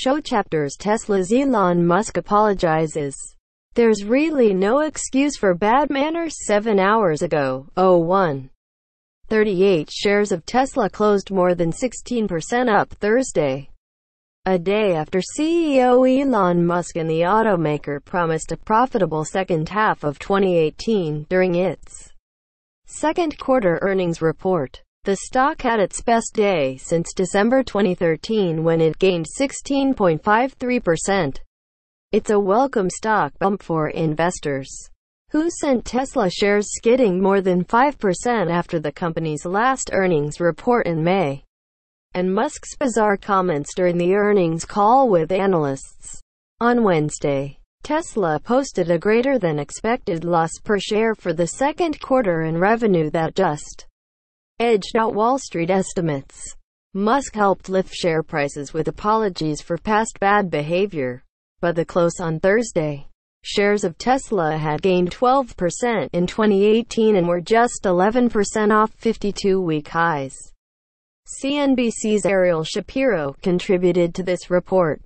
Show chapters Tesla's Elon Musk apologizes. There's really no excuse for bad manners 7 hours ago. 01. 38 shares of Tesla closed more than 16% up Thursday. A day after CEO Elon Musk and the automaker promised a profitable second half of 2018 during its second quarter earnings report. The stock had its best day since December 2013 when it gained 16.53%. It's a welcome stock bump for investors who sent Tesla shares skidding more than 5% after the company's last earnings report in May, and Musk's bizarre comments during the earnings call with analysts. On Wednesday, Tesla posted a greater than expected loss per share for the second quarter and revenue that just edged out Wall Street estimates. Musk helped lift share prices with apologies for past bad behavior. By the close on Thursday, shares of Tesla had gained 12% in 2018 and were just 11% off 52-week highs. CNBC's Ariel Shapiro contributed to this report.